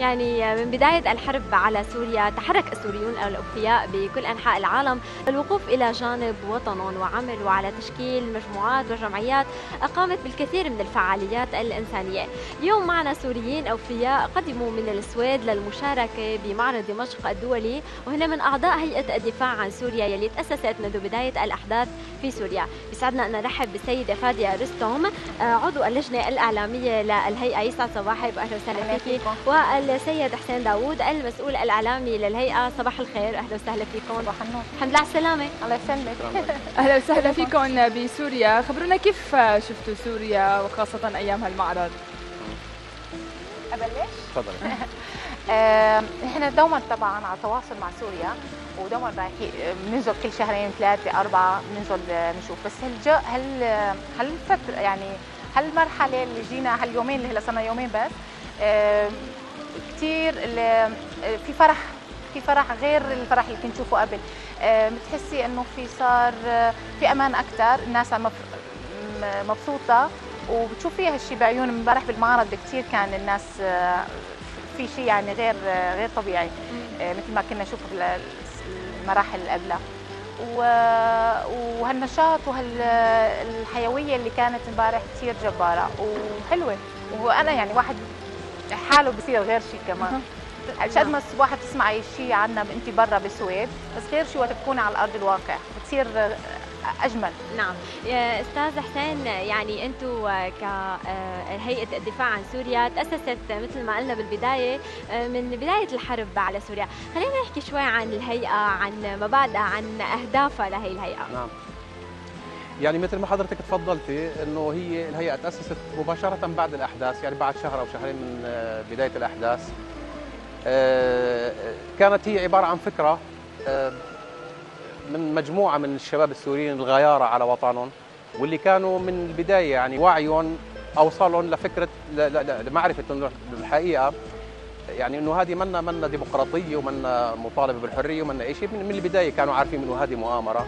يعني من بداية الحرب على سوريا تحرك السوريون الأوفياء بكل أنحاء العالم للوقوف إلى جانب وطنهم وعملوا على تشكيل مجموعات وجمعيات قامت بالكثير من الفعاليات الإنسانية. اليوم معنا سوريين أوفياء قدموا من السويد للمشاركة بمعرض دمشق الدولي وهنا من أعضاء هيئة الدفاع عن سوريا يلي تأسست منذ بداية الأحداث في سوريا. يسعدنا أن نرحب بالسيدة فادية رستم عضو اللجنة الإعلامية للهيئة. يسعد صباحك وأهلا وسهلا فيك. السيد حسين داوود المسؤول الإعلامي للهيئة. صباح الخير. أهلا وسهلا فيكم. صباح النور. الحمد لله على السلامة. الله يسلمك. أهلا وسهلا فيكم بسوريا. خبرونا كيف شفتوا سوريا وخاصة أيام هالمعرض؟ أبلش؟ تفضلي. إحنا دوما طبعا على تواصل مع سوريا ودوما رايحين بننزل كل شهرين ثلاثة أربعة بننزل نشوف. بس هالج هل هالفتره يعني هالمرحله اللي جينا هاليومين اللي هلا صرنا يومين بس كثير في فرح في فرح غير الفرح اللي كنت نشوفه قبل بتحسي إنه في صار في أمان أكثر الناس مبسوطة وبتشوفي هالشيء بعيون امبارح بالمعرض كثير كان الناس في شيء يعني غير غير طبيعي مثل ما كنا نشوف المراحل اللي قبلها. وهالنشاط وهالحيويه اللي كانت امبارح كثير جبارة وحلوة. وأنا يعني واحد حاله بصير غير شيء كمان. قد ما الواحد تسمعي شيء عنا انت برا بالسويد بس غير شيء وقت تكوني على ارض الواقع بتصير أجمل. نعم. يا أستاذ حسين يعني أنتم كهيئه الدفاع عن سوريا تأسست مثل ما قلنا بالبداية من بداية الحرب على سوريا. خلينا نحكي شوي عن الهيئة عن مبادئها عن أهدافها لهي الهيئة. نعم. يعني مثل ما حضرتك تفضلتي إنه هي الهيئة تأسست مباشرة بعد الأحداث يعني بعد شهر أو شهرين من بداية الأحداث. كانت هي عبارة عن فكرة من مجموعة من الشباب السوريين الغيارة على وطنهم واللي كانوا من البداية يعني وعيهم أوصلهم لفكرة لمعرفة الحقيقة يعني إنه هذه منا منا ديمقراطية ومنا مطالبة بالحرية ومنا أي شيء. من البداية كانوا عارفين إنه هذه مؤامرة.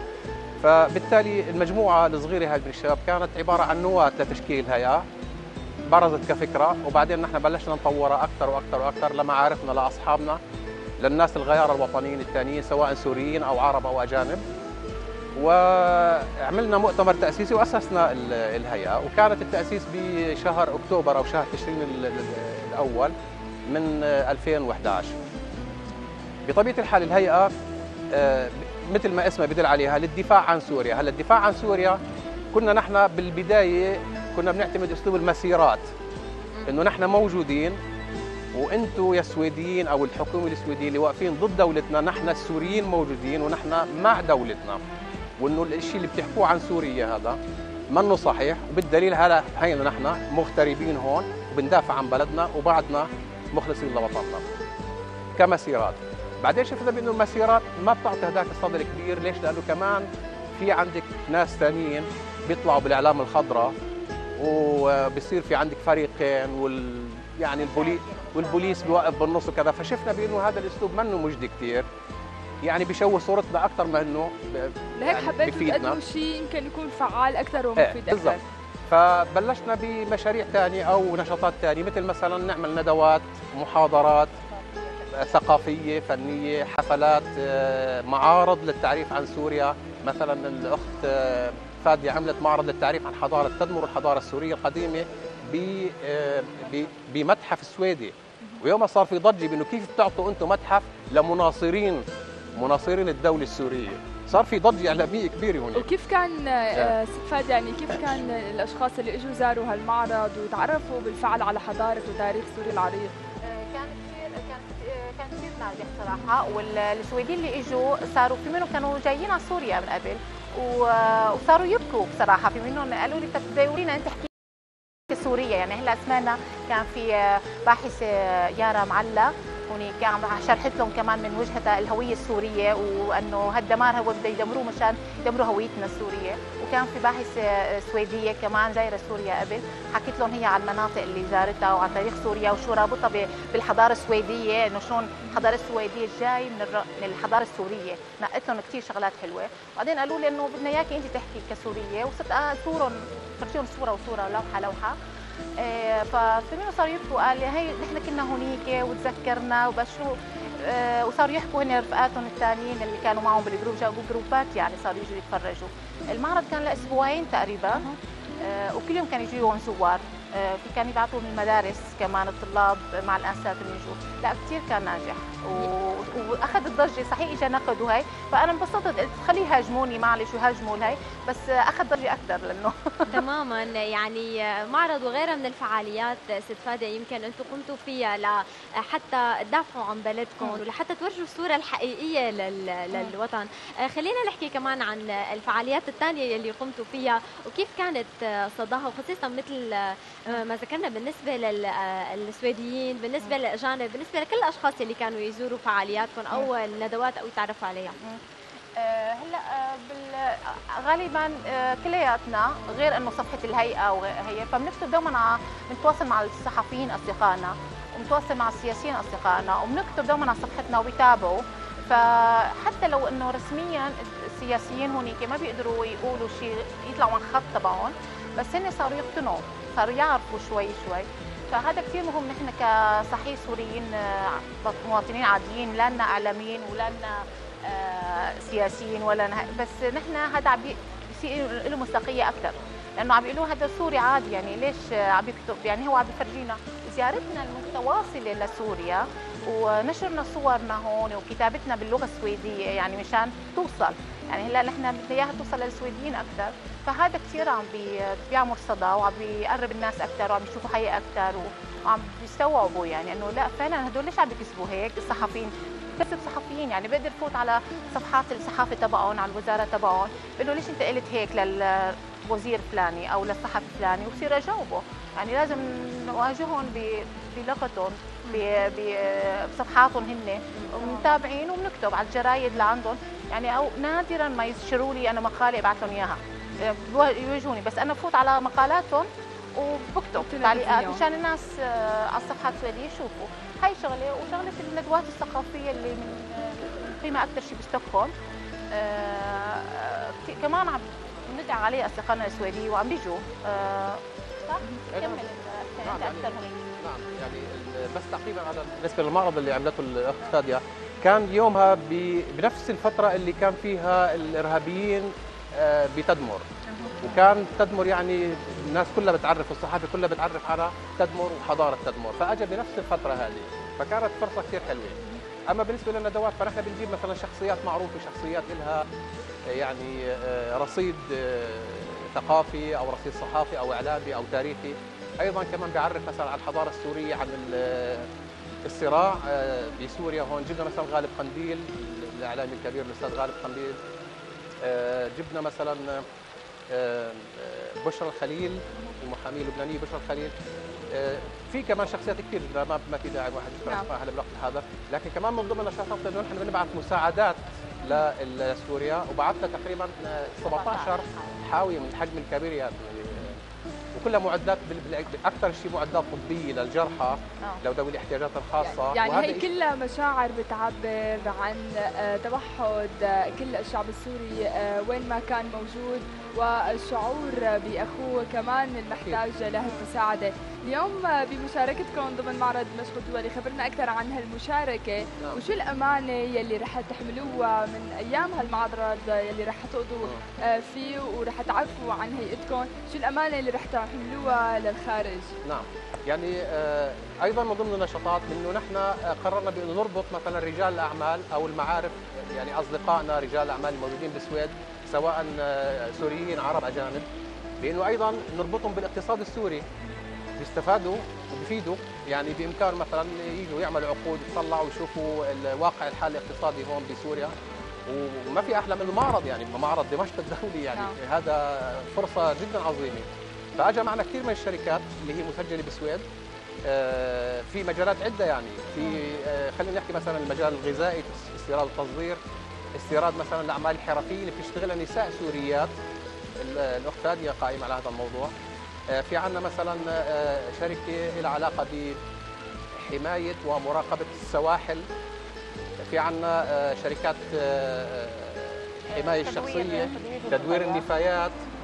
فبالتالي المجموعة الصغيرة هذه من الشباب كانت عبارة عن نواة لتشكيل الهيئة برزت كفكرة وبعدين نحن بلشنا نطورها أكثر وأكثر وأكثر لمعارفنا لأصحابنا للناس الغيار الوطنيين الثانيين سواء سوريين أو عرب أو أجانب. وعملنا مؤتمر تأسيسي وأسسنا الهيئة. وكانت التأسيس بشهر أكتوبر أو شهر تشرين الأول من 2011 بطبيعة الحال الهيئة مثل ما اسمها بدل عليها للدفاع عن سوريا؟ هلا الدفاع عن سوريا؟ كنا نحن بالبداية كنا بنعتمد أسلوب المسيرات إنه نحن موجودين وأنتم يا السويديين أو الحكومة السويدية اللي واقفين ضد دولتنا نحن السوريين موجودين ونحن مع دولتنا. وإنه الشيء اللي بتحكوه عن سوريا هذا منه صحيح وبالدليل هلا هينا نحن مغتربين هون وبندافع عن بلدنا وبعدنا مخلصين لوطننا. كمسيرات. بعدين شفنا بأنه المسيرات ما بتعطي هذاك الصدى الكبير ليش؟ لأنه كمان في عندك ناس ثانيين بيطلعوا بالإعلام الخضراء وبصير في عندك فريقين وال يعني البوليس والبوليس بيوقف بالنص وكذا. فشفنا بأنه هذا الأسلوب منه مجدي كثير يعني بيشوه صورتنا أكثر ما إنه لهيك يعني حبيتوا تقدموا شيء يمكن يكون فعال أكثر ومفيد أكثر فبلشنا بمشاريع ثانية أو نشاطات ثانية مثل مثلا نعمل ندوات محاضرات ثقافية فنية حفلات آه، معارض للتعريف عن سوريا. مثلا الأخت آه، فادية عملت معرض للتعريف عن حضارة تدمر الحضارة السورية القديمة آه، بمتحف السويدي. ويوم صار في ضجة بأنه كيف بتعطوا أنتم متحف لمناصرين مناصرين الدولة السورية. صار في ضجة إعلامية كبيرة هنا وكيف كان فادي يعني كيف كان الأشخاص اللي إجوا زاروا هالمعرض وتعرفوا بالفعل على حضارة وتاريخ سوريا العريق؟ ناجح صراحة والسويديين اللي إجوا صاروا في منهم كانوا جايين على سوريا من قبل وصاروا يبكوا بصراحة في منهم قالوا لي تدورينا أنت احكي سوريا يعني هلأ سمعنا كان في باحث يارا معلق هونيك عم شرحت لهم كمان من وجهتها الهوية السورية وأنه هالدمار هو بده يدمروه مشان يدمروا هويتنا السورية. وكان في باحث سويدية كمان زايره سوريا قبل حكيت لهم هي عن المناطق اللي زارتها وعن تاريخ سوريا وشو رابطها بالحضارة السويدية إنه شلون الحضارة السويدية جاي من من الحضارة السورية. نقيت لهم كثير شغلات حلوة. بعدين قالوا لي إنه بدنا إياكي انت تحكي كسورية وصرت اصورهم فرجيهم صورة وصورة لوحة لوحة. آه، ففي منن صار يبكوا قال هي نحن كنا هونيك وتذكرنا وبس شو آه، وصاروا يحكوا هن رفقاتهم الثانيين اللي كانوا معهم بال group جابوا جروبات يعني صاروا يجوا يتفرجوا. المعرض كان لأسبوعين تقريبا. آه، وكل يوم كان يجيهم زوار. في كان يبعثوا من المدارس كمان الطلاب مع الأنسات اللي يجوا لا كثير كان ناجح. و... وأخذ الضجة. صحيح اجى نقد وهي فأنا انبسطت. قلت خليه يهاجموني معلش وهاجموا هي بس أخذ ضجة أكثر لأنه تماما. يعني معرض وغيرها من الفعاليات ست فادة يمكن أنتم قمتوا فيها لحتى تدافعوا عن بلدكم ولحتى تورجوا الصورة الحقيقية لل... للوطن. خلينا نحكي كمان عن الفعاليات الثانية اللي قمتوا فيها وكيف كانت صداها وخصيصا مثل ما ذكرنا بالنسبة للسويديين بالنسبة للاجانب بالنسبة لكل الأشخاص اللي كانوا يزوروا فعالياتكم أو الندوات أو يتعرفوا عليها. هلا بال... غالبا كلياتنا غير إنه صفحة الهيئة وهي فبنكتب دوما بنتواصل مع الصحفيين أصدقائنا وبنتواصل مع السياسيين أصدقائنا وبنكتب دوما على صفحتنا وبيتابعوا. فحتى لو إنه رسميا السياسيين هونيك ما بيقدروا يقولوا شيء يطلعوا عن خط تبعهم بس هن صاروا يقتنعوا. صاروا يعرفوا شوي شوي. فهذا كثير مهم نحن كصحيح سوريين مواطنين عاديين لا لنا إعلاميين ولا لنا سياسيين ولا نه... بس نحن هذا عم بيصير له مصداقية أكثر. لأنه عم بيقولوا هذا سوري عادي يعني ليش عم يكتب يعني هو عم بيفرجينا زيارتنا المتواصلة لسوريا ونشرنا صورنا هون وكتابتنا باللغة السويدية يعني مشان توصل. يعني هلأ نحن بدنا إياها توصل للسويديين أكثر. فهذا كثير عم بيعمل صدى وعم بيقرب الناس أكثر وعم يشوفوا حقيقه أكثر وعم بيستوعبوا يعني إنه لا فعلا هدول ليش عم بيكسبوا هيك؟ الصحفيين بكسب صحفيين يعني بقدر فوت على صفحات الصحافة تبعهم على الوزارة تبعهم بقول له ليش أنت قلت هيك للوزير فلاني أو للصحفي فلاني وبصير اجاوبه يعني لازم نواجههم بلغتهم بصفحاتهم هن ومتابعين وبنكتب على الجرايد لعندهم. يعني أو نادرا ما يشروا لي أنا مقالة ابعث لهم إياها. يواجهوني بس أنا بفوت على مقالاتهم وبكتب تعليقات مشان الناس على الصفحات السويديه يشوفوا. هاي شغلة وشغلة الندوات الثقافية اللي من قيمة أكثر شيء بستوكهولم. آه كمان عم ندعي عليه أصدقائنا السويدية وعم بيجوا. آه صح؟ كمل أنت أكثر هيك نعم يعني بس تعقيبا على بالنسبة للمعرض اللي عملته الاخت فاديه كان يومها بنفس الفترة اللي كان فيها الإرهابيين بتدمر. وكان تدمر يعني الناس كلها بتعرف الصحافة كلها بتعرف على تدمر وحضارة تدمر. فاجى بنفس الفترة هذه فكانت فرصة كثير حلوة. أما بالنسبة للندوات فنحن بنجيب مثلا شخصيات معروفة شخصيات لها يعني رصيد ثقافي أو رصيد صحافي أو إعلامي أو تاريخي. أيضا كمان بيعرف مثلا على الحضارة السورية عن الصراع بسوريا هون. جبنا مثلا غالب قنديل الإعلامي الكبير الأستاذ غالب قنديل. جبنا مثلا بشرى الخليل المحامي اللبنانيه بشرى الخليل. في كمان شخصيات كثير ما ما في داعي الواحد يذكر اسماء هلا بالوقت هذا. لكن كمان من ضمن النشاطات إنه نحن بنبعث مساعدات لسوريا وبعثنا تقريبا 17 حاويه من الحجم الكبير يعني وكلها معدات أكثر شيء معدات طبية للجرحى لو ذوي الاحتياجات الخاصة. يعني هي كلها مشاعر بتعبر عن توحد كل الشعب السوري وين ما كان موجود. والشعور بأخوه كمان المحتاج لهالمساعده اليوم بمشاركتكم ضمن معرض دمشق الدولي خبرنا أكثر عن هالمشاركة. نعم. وشو الأمانة يلي رح تحملوها من أيام هالمعرض يلي رح تقضوا فيه ورح تعرفوا عن هيئتكم؟ شو الأمانة اللي رح تحملوها للخارج. نعم. يعني أيضا من ضمن النشاطات إنه نحن قررنا بإنه نربط مثلا رجال الأعمال أو المعارف يعني أصدقائنا رجال الأعمال الموجودين بالسويد سواء سوريين عرب أجانب بإنه أيضا نربطهم بالاقتصاد السوري. بيستفادوا وبيفيدوا يعني بإمكان مثلا يجوا يعملوا عقود يطلعوا ويشوفوا الواقع الحالي الاقتصادي هون بسوريا. وما في أحلى من المعرض يعني معرض دمشق الدولي يعني نعم. هذا فرصة جدا عظيمة. فاجى معنا كثير من الشركات اللي هي مسجلة بالسويد في مجالات عدة يعني. في خلينا نحكي مثلا المجال الغذائي استيراد وتصدير استيراد مثلا الأعمال الحرفية اللي بتشتغلها نساء سوريات. الاخت فاديه قائمه على هذا الموضوع. في عندنا مثلا شركة لها علاقة بحماية ومراقبة السواحل. في عندنا شركات حماية الشخصيه تدوير النفايات. آه،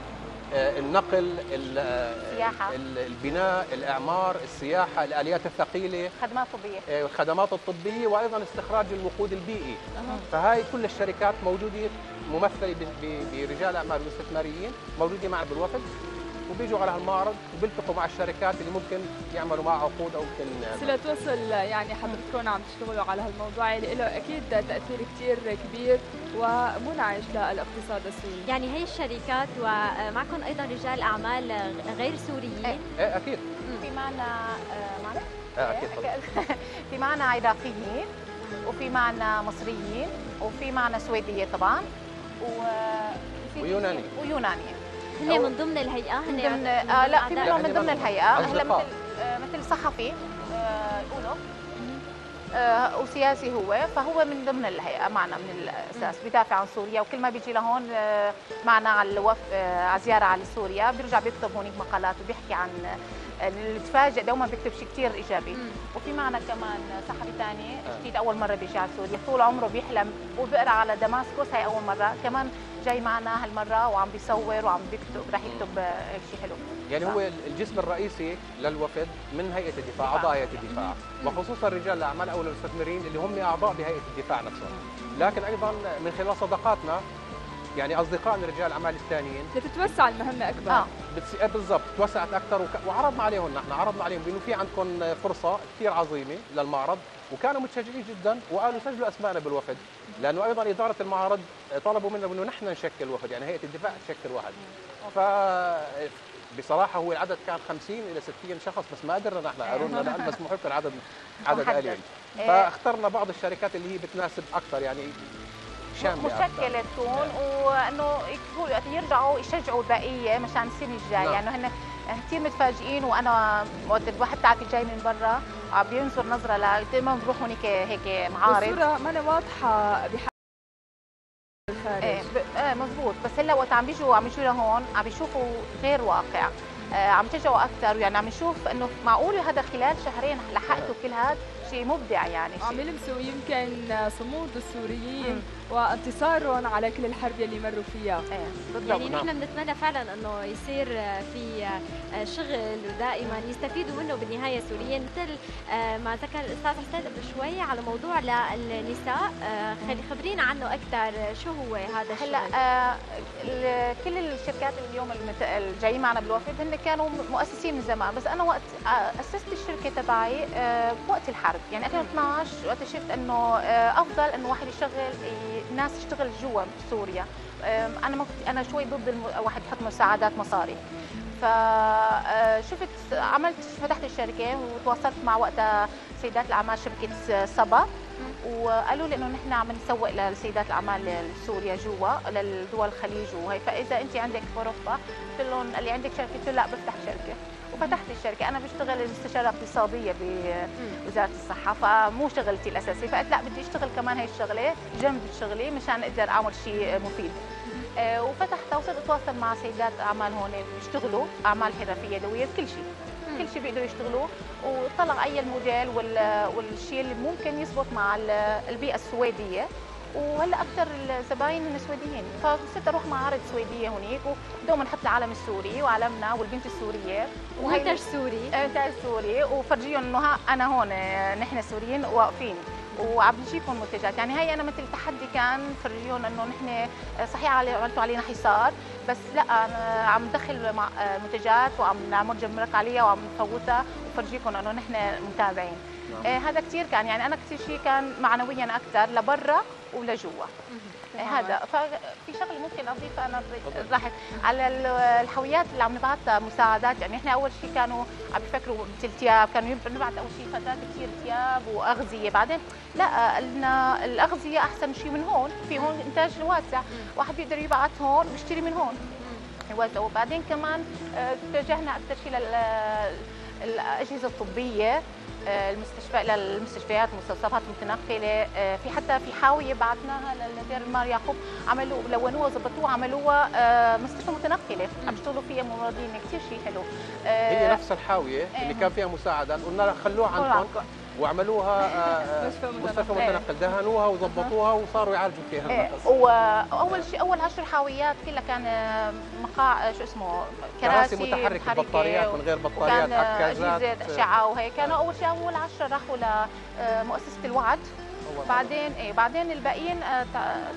النقل آه، سياحة. ال- البناء الإعمار السياحة الآليات الثقيلة. خدمات طبية. آه، الخدمات الطبية وأيضا استخراج الوقود البيئي. فهاي كل الشركات موجودة ممثلة برجال أعمال واستثماريين موجودين معنا بالوفد وبيجوا على هالمعرض وبيلتقوا مع الشركات اللي ممكن يعملوا معها عقود أو ممكن صلة وصل يعني حضرتكم عم تشتغلوا على هالموضوع اللي له أكيد تأثير كثير كبير ومنعش للاقتصاد السوري. يعني هي الشركات ومعكم أيضا رجال أعمال غير سوريين؟ إيه. إيه أكيد. في معنا آه، معنا؟ آه، أكيد في معنا عراقيين وفي معنا مصريين وفي معنا سويديه طبعا و ويوناني. ويوناني هن من ضمن الهيئة هن من ضمن آه لا في؟ منهم من ضمن الهيئة. هلا. مثل آه، مثل صحفي آه، يقولوا آه، وسياسي هو فهو من ضمن الهيئة معنا من الأساس. بيدافع عن سوريا وكل ما بيجي لهون آه، معنا على الوف آه، على زيارة على سوريا بيرجع بيكتب هونيك مقالات وبيحكي عن اللي بتفاجئ. دوما بيكتب شيء كثير إيجابي. مم. وفي معنا كمان صحفي ثاني. جديد أول مرة بيجي على سوريا. طول عمره بيحلم وبيقرأ على دماسكوس. هاي أول مرة. كمان جاي معنا هالمرة وعم بيصور وعم بيكتب رح يكتب آه، شيء حلو. يعني هو الجسم الرئيسي للوفد من هيئة الدفاع أعضاء هيئة الدفاع. وخصوصا رجال الأعمال أو المستثمرين اللي هم أعضاء بهيئة الدفاع نفسهم. لكن أيضا من خلال صداقاتنا يعني اصدقائنا رجال الاعمال الثانيين لتتوسع المهمة أكبر آه بتس... آه بالضبط توسعت أكثر وك... وعرضنا عليهم نحن عرضنا عليهم بأنه في عندكم فرصة كثير عظيمة للمعرض وكانوا متشجعين جدا وقالوا سجلوا اسمائنا بالوفد لأنه أيضا إدارة المعرض طلبوا منا انه نحن نشكل وفد يعني هيئة الدفاع تشكل وفد ف بصراحة هو العدد كان 50 إلى 60 شخص بس ما قدرنا نحن قالوا لنا لا مسموح لكم عدد عدد. قليل إيه. فاخترنا بعض الشركات اللي هي بتناسب أكثر يعني. مشكلة تكون وإنه يقولوا يرجعوا يشجعوا البقية مشان السنة الجايه نعم. يعني هن كثير متفاجئين وأنا وقت الواحد بتاعتي جاي من برا عم بينظر نظرة ل دائما بروح هونيك هيك معارض. الصورة ما واضحة بحال الخارج إيه إيه مزبوط بس هلأ وقت عم بيجوا عم يجوا لهون عم بيشوفوا غير واقع. آه عم تشجعوا أكثر يعني عم نشوف إنه معقول هذا خلال شهرين لحقتوا كل هذا شيء مبدع يعني عم شيء. يلمسوا يمكن صمود السوريين. وانتصارهم على كل الحرب يلي مروا فيها. إيه بالضبط. يعني نعم. نحن بنتمنى فعلا إنه يصير في شغل ودائما يستفيدوا منه بالنهاية السوريين مثل ما ذكر الأستاذ حسين قبل شوي على موضوع للنساء خلي خبرينا عنه أكثر. شو هو هذا الشغل؟ هلأ آه كل الشركات اليوم الجايين معنا بالوفد هن كانوا مؤسسين من زمان. بس أنا وقت آه أسست الشركة تبعي آه وقت الحرب. يعني 2012 وقت شفت إنه آه أفضل إنه واحد يشتغل الناس تشتغل جوا سوريا. أنا ما كنت أنا شوي ضد واحد يحط مساعدات مصاري. فشفت عملت فتحت الشركة وتواصلت مع وقتها سيدات الأعمال شركة صبا. وقالوا لي انه نحن عم نسوق لسيدات الأعمال سوريا جوا للدول الخليج. وهي فاذا انت عندك فرصه قلت لهم قال لي عندك شركة قلت له لا بفتح شركة. وفتحت الشركة. أنا بشتغل مستشاره اقتصادية بوزارة الصحة فمو شغلتي الأساسية. فقلت لا بدي أشتغل كمان هي الشغلة جنب شغلي مشان أقدر أعمل شيء مفيد. آه، وفتحتها وصرت أتواصل مع سيدات أعمال هون بيشتغلوا أعمال حرفية يدويه كل شيء. كل شيء بيقدروا يشتغلوا وطلع أي الموديل وال- والشيء اللي ممكن يزبط مع ال- البيئة السويدية. وهلأ أكثر الزباين من سويديين. فصرت أروح معارض سويدية هنيك ودوما نحط العلم السوري وعلمنا والبنت السورية. ومنتج سوري. انتاج سوري. وفرجيهم إنه أنا هون نحن سوريين واقفين. وعم بجيبهم منتجات. يعني هي أنا مثل تحدي كان فرجيهم إنه نحن صحيح عملتوا علينا حصار. بس لا عم ندخل مع- منتجات وعم نعمل جمرك عليها وعم نفوتها وفرجيكم إنه نحن متابعين. آه، هذا كثير كان يعني أنا كثير شيء كان معنويا أكثر لبرا ولجوا. هذا. ففي شغله ممكن اضيفها أنا راحت على ال- الحاويات اللي عم نبعثها مساعدات. يعني إحنا أول شيء كانوا عم يفكروا مثل ثياب كانوا نبعث أول شيء فتاة كثير ثياب وأغذية. بعدين لا قلنا الأغذية أحسن شيء من هون في هون إنتاج واسع واحد بيقدر يبعث هون ويشتري من هون. وبعدين كمان آه، اتجهنا أكثر شيء للأجهزة الطبية. المستشفى للمستشفيات المستوصفات المتنقله آه، في حتى في حاوية بعثناها للدير المار يعقوب عملوا لونوها ظبطوها عملوها آه، مستشفى متنقلة عم يشتغلوا فيها ممرضين كثير شيء حلو آه، هي نفس الحاوية اللي إيه. كان فيها مساعده قلنا لها خلوها عندكم. وعملوها آه، مستشفى مستشفى متنقل. دهنوها وظبطوها وصاروا يعالجوا فيها إيه، النقص واول شيء أول عشر حاويات كلها كان آه، مقاع شو اسمه كراسي متحركة بطاريات من غير بطاريات آه، عكازات. اجهزه اشعه وهيك. كانوا أول شيء اول عشرة راحوا لمؤسسه الوعد. بعدين إيه بعدين الباقيين آه،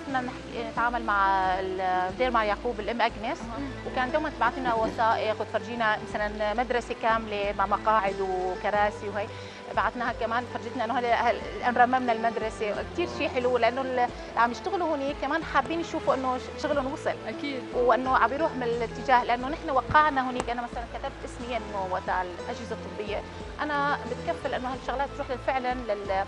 كنا نحكي- نتعامل مع الدير مع يعقوب الإم أجنس. وكان دوما تبعت لنا وثائق وتفرجينا مثلا مدرسة كاملة مع مقاعد وكراسي وهي. بعتناها كمان فرجتنا إنه هلا رممنا المدرسة. كثير شيء حلو لأنه اللي عم يشتغلوا هنيك كمان حابين يشوفوا إنه شغلهم وصل. أكيد. وإنه عم يروح من الاتجاه لأنه نحن وقعنا هنيك أنا مثلا كتبت اسمي إنه وقتها الأجهزة الطبية. أنا بتكفل إنه هالشغلات تروح فعلا لل آه،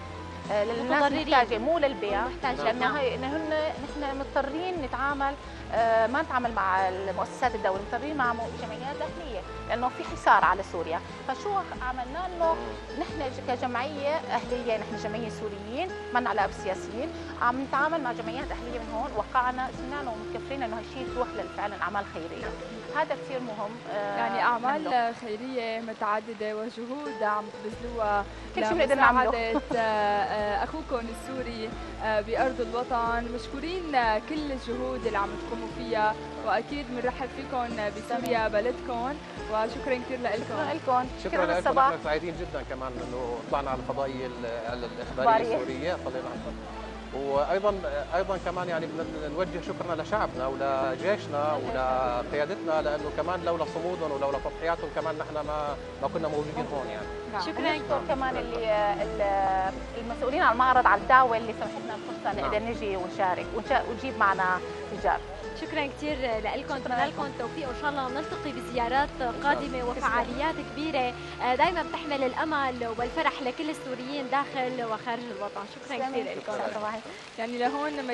للناس متضررين. المحتاجه مو للبيع لأنه نعم. هن نحن مضطرين نتعامل آه، ما نتعامل مع المؤسسات الدولية مضطرين مع جمعيات داخلية لأنه في حصار على سوريا. فشو عملنا؟ إنه نحن كجمعية أهلية نحن جمعية سوريين ما لنا علاقه بالسياسيين عم نتعامل مع جمعيات أهلية من هون. وقعنا سنان ومتكفرين إنه هالشيء تروح فعلا اعمال خيرية. هذا كثير مهم آه، يعني. أعمال خيرية متعددة وجهود عم تبذلوها كل شيء بنقدر نعمله. آه، آه، أخوكم السوري بأرض الوطن. مشكورين كل الجهود اللي عم تقوموا فيها وأكيد بنرحب فيكم بسوريا بلدكم. وشكرا كثير شكرا لكم. لكم شكرا لكم. للصباح نحن سعيدين جدا كمان إنه طلعنا على الفضائية ال- الإخبارية. السورية. طلعنا على وأيضا أيضا كمان يعني نوجه شكرنا لشعبنا ولجيشنا ولقيادتنا لأنه كمان لولا صمودهم ولولا تضحياتهم كمان نحن ما ما كنا موجودين هون يعني. نعم. شكرا ونشكر كمان اللي ال- المسؤولين على المعرض على الدعوة اللي سمحتنا الفرصه نعم. نقدر نجي ونشارك ونشا- ونجيب معنا تجار شكرا كثير لكم نتمنى لكم. التوفيق وإن شاء الله نلتقي بزيارات قادمة وفعاليات كبيرة دائما بتحمل الأمل والفرح لكل السوريين داخل وخارج الوطن. شكرا كثير لكم. يعني لهون